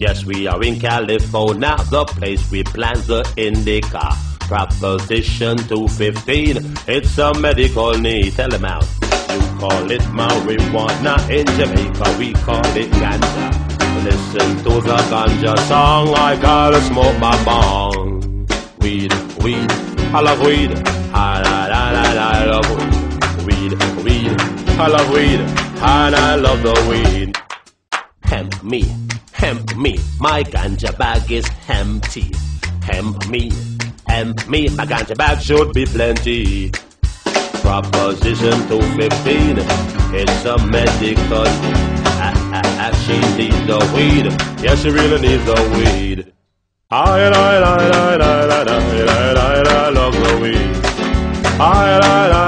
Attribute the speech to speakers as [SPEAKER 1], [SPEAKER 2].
[SPEAKER 1] Yes, we are in California, the place we plant the indica. Proposition 215, it's a medical need. Tell them out. You call it marijuana, in Jamaica we call it ganja. Listen to the ganja song, I gotta smoke my bong. Weed, weed, I love weed. I, I, I, I love weed. Weed, weed, I love weed. And I love the weed. Hemp me, hemp me, my ganja bag is empty. Hemp me, hemp me, my ganja bag should be plenty. Proposition 215, it's a medical. Ah, ah, ah, she needs the weed. Yes, she really needs the weed. I, I, I, I, I, I, I, I, I, I love the weed. I, I, I,